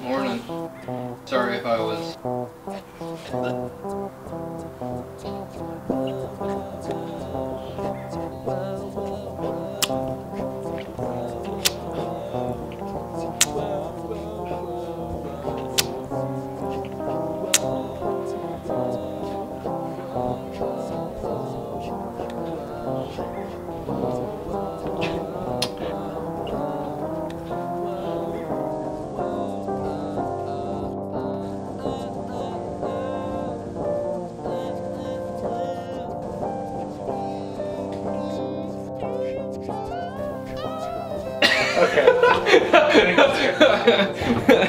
Morning. Sorry if I was. Okay. hey.